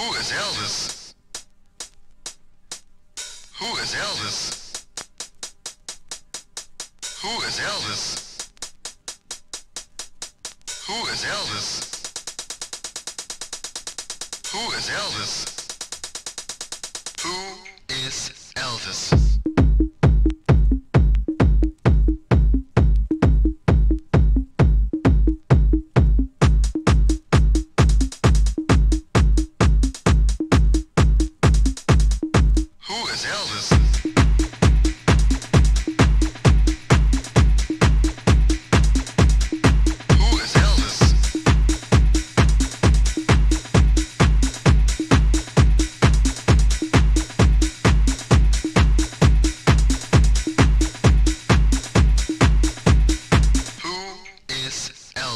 Who is Elvis? Who is Elvis? Who is Elvis? Who is Elvis? Who is Elvis? Who is?